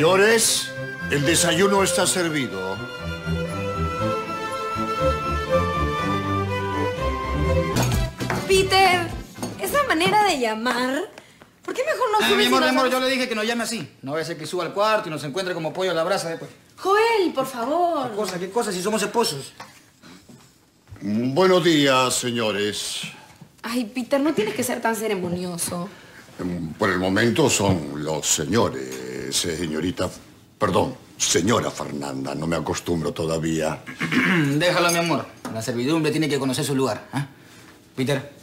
Señores, el desayuno está servido. Peter, esa manera de llamar, ¿por qué mejor no subes mi y amor, mi amor, yo le dije que nos llame así. No vaya a ser que suba al cuarto y nos encuentre como pollo a la brasa después. Joel, por favor. ¿Qué cosa, qué cosa si somos esposos? Buenos días, señores. Ay, Peter, no tienes que ser tan ceremonioso. Em, Por el momento son los señores, eh, señorita... Perdón, señora Fernanda, no me acostumbro todavía. Déjalo, mi amor. La servidumbre tiene que conocer su lugar. ¿ah? Peter.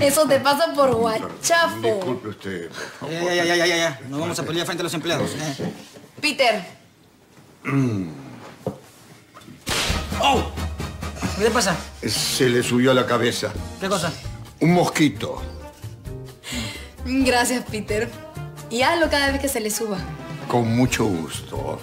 Eso te pasa por guachafo. Disculpe usted, por favor. Ya, ya, ya, ya, ya, ya. Nos vamos a pelear frente a los empleados. ¿eh? Peter, ¡Oh! ¿Qué le pasa? Se le subió a la cabeza. ¿Qué cosa? Un mosquito. gracias, Peter. Y hazlo cada vez que se le suba. Con mucho gusto.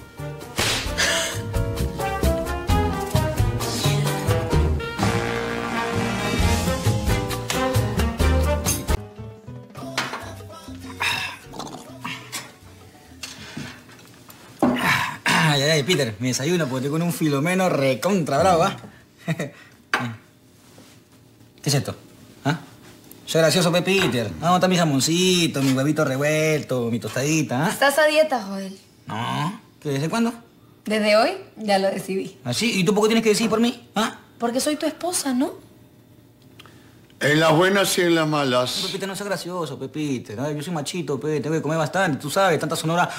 Ay, ay, ay, Peter, me desayuno porque estoy con un filomeno recontra bravo, ¿ah? ¿Qué es esto? ¿Ah? Soy gracioso, pe, Peter. Ah, ¿Dónde está mi jamoncito, mi huevito revuelto, mi tostadita, ah? Estás a dieta, Joel. No. ¿Qué, ¿Desde cuándo? Desde hoy ya lo decidí. ¿Así? ¿Y tú por qué tienes que decir por mí? ¿Ah? Porque soy tu esposa, ¿no? En las buenas y en las No, malas. Pepita, no seas gracioso, Pepita. ¿no? Yo soy machito, pe, tengo que comer bastante, tú sabes, tanta sonora.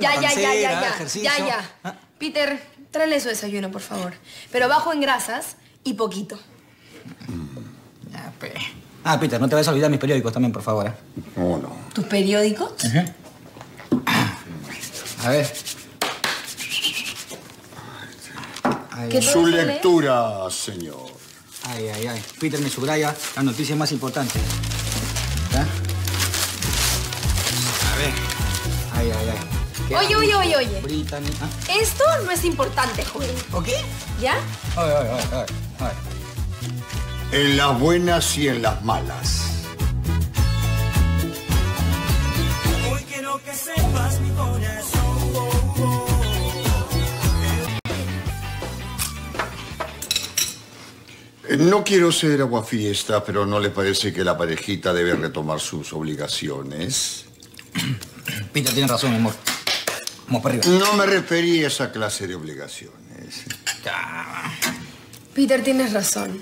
Ya, ya, ya, ya, ya. ejercicio. Ya, ya. Ah, Peter, tráele su desayuno, por favor. Pero bajo en grasas y poquito. ya, pe. Ah, Peter, no te vayas a olvidar mis periódicos también, por favor. ¿eh? No, no. ¿Tus periódicos? A ver. Ay, ¿Qué Su lee? lectura, señor. ay, ay, ay. Peter me subraya las noticias más importantes. ¿Ya? A ver. Ay, ay, ay. ¿Qué Oye, oye, oye, oye. ¿Ah? Esto no es importante, Joel. ¿O qué? ¿Ya? Ay, ay, ay, ay, ay. En las buenas y en las malas. Hoy quiero que sepas mi corazón. No quiero ser aguafiesta, pero ¿no le parece que la parejita debe retomar sus obligaciones? Peter tiene razón, mi amor. Vamos para arriba. No me referí a esa clase de obligaciones. Peter, tienes razón.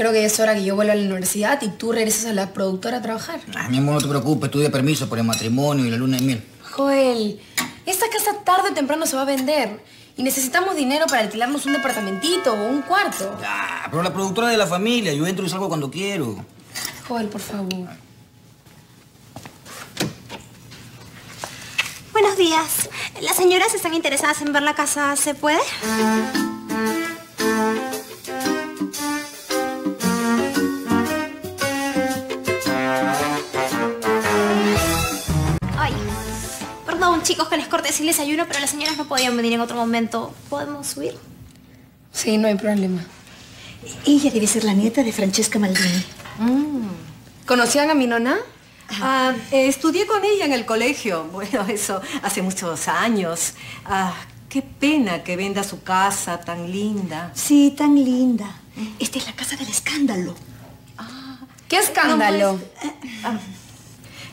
Creo que es hora que yo vuelva a la universidad y tú regreses a la productora a trabajar. Ah, mi amor, no te preocupes, tú de permiso por el matrimonio y la luna de miel. Joel, esta casa tarde o temprano se va a vender. Y necesitamos dinero para alquilarnos un departamentito o un cuarto. Ya, pero la productora de la familia, yo entro y salgo cuando quiero. Joel, por favor. Buenos días. Las señoras están interesadas en ver la casa, ¿se puede? Perdón chicos que les corté el desayuno, pero las señoras no podían venir en otro momento. ¿Podemos subir? Sí, no hay problema. Ella debe ser la nieta de Francesca Maldini. ¿Conocían a mi nona? Ah, eh, estudié con ella en el colegio. Bueno, eso hace muchos años. Ah, qué pena que venda su casa tan linda. Sí, tan linda. Esta es la casa del escándalo. ¿Qué escándalo?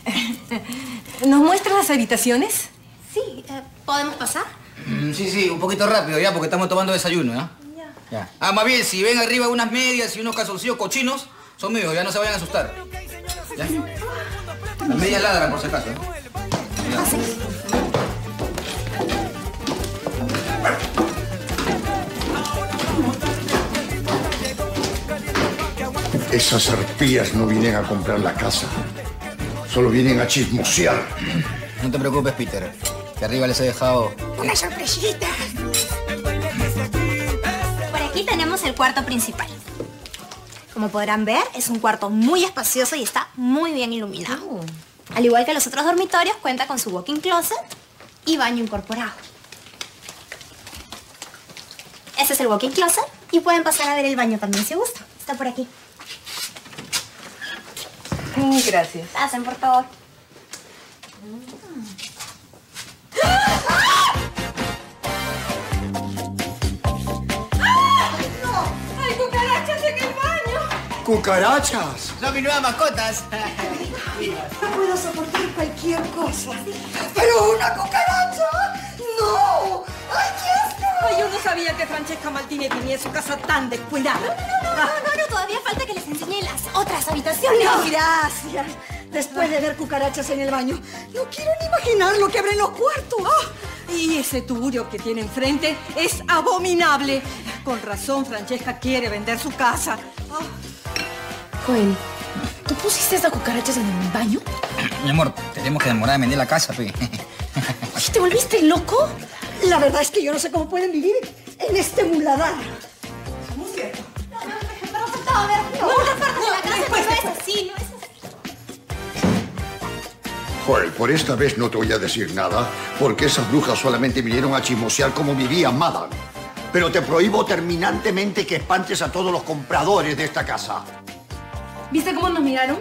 ¿Nos muestras las habitaciones? Sí, eh, ¿podemos pasar? Mm, sí, sí, un poquito rápido ya, porque estamos tomando desayuno, ¿ya? Ya. Ah, más bien, si ven arriba unas medias y unos calzoncillos cochinos, son míos, ya no se vayan a asustar. ¿Ya? Las medias ladran, por si acaso. ¿eh? Esas arpías no vienen a comprar la casa. Solo vienen a chismosear. No te preocupes, Peter. Que arriba les he dejado... Una sorpresita. Por aquí tenemos el cuarto principal. Como podrán ver, es un cuarto muy espacioso y está muy bien iluminado. Al igual que los otros dormitorios, cuenta con su walk-in closet y baño incorporado. Ese es el walk-in closet y pueden pasar a ver el baño también si gustan. Está por aquí. Gracias. Pasen, por favor. ¡Hay cucarachas en el baño! ¡Cucarachas! Son mis nuevas mascotas. No puedo soportar cualquier cosa. ¡Pero una cucaracha! Yo no sabía que Francesca Martínez tenía su casa tan descuidada. No, no, no, todavía falta que les enseñe las otras habitaciones. No, gracias. Después de ver cucarachas en el baño, no quiero ni imaginar lo que habrá en los cuartos. Ah, y ese tuburio que tiene enfrente es abominable. Con razón, Francesca quiere vender su casa. Ah, Joel, ¿tú pusiste esas cucarachas en el baño? Mi amor, tenemos que demorar en vender la casa, pe. ¿te volviste loco? La verdad es que yo no sé cómo pueden vivir en este muladar. Pero faltaba ver otras partes de la casa, pero no es así, no es así. Joel, por esta vez no te voy a decir nada, porque esas brujas solamente vinieron a chismosear cómo vivía Madame. Pero te prohíbo terminantemente que espantes a todos los compradores de esta casa. ¿Viste cómo nos miraron?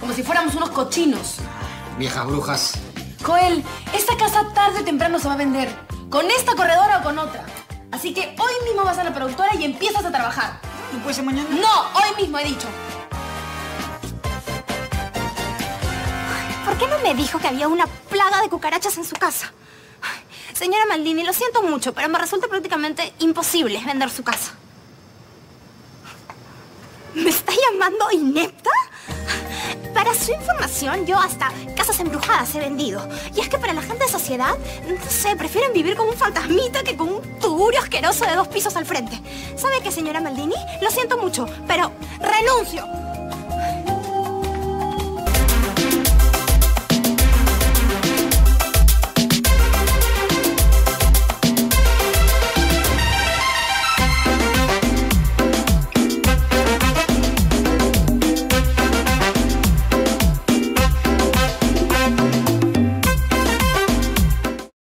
Como si fuéramos unos cochinos. Viejas brujas. Joel, esta casa tarde o temprano se va a vender. Con esta corredora o con otra. Así que hoy mismo vas a la productora y empiezas a trabajar. ¿No puede ser mañana? No, hoy mismo he dicho. ¿Por qué no me dijo que había una plaga de cucarachas en su casa? Señora Maldini, lo siento mucho, pero me resulta prácticamente imposible vender su casa. ¿Me está llamando inepta? Para su información, yo hasta casas embrujadas he vendido. Y es que para la gente de sociedad, no sé, prefieren vivir con un fantasmita que con un tugurio asqueroso de dos pisos al frente. ¿Sabe qué, señora Maldini? Lo siento mucho, pero renuncio.